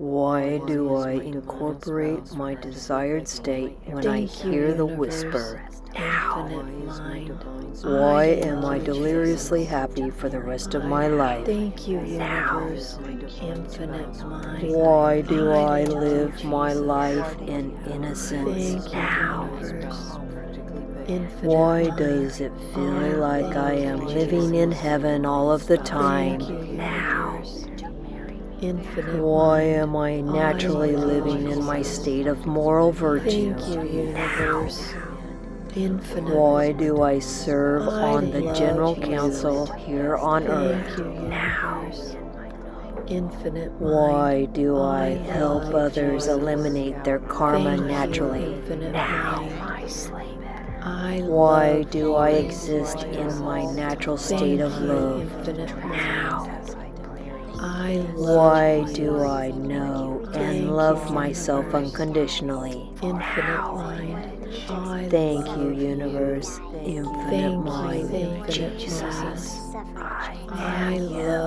Why do I incorporate my desired state when I hear the whisper, now? Why am I deliriously happy for the rest of my life? Thank you, mind. Why do I live my life in innocence? Thank you, universe, infinite Why does it feel like I am living in heaven all of the time? Universe, infinite Why am I naturally living in my state of moral virtue? Thank you, universe, infinite. Why do I serve on the General. Council here on Thank earth? you, universe, infinite. Why do I help others eliminate their karma naturally? infinite. I Why do I exist in my natural state of love? infinite mind. I love Why do I know and love myself unconditionally? infinite mind. I Thank you, universe, infinite mind, Jesus. I love.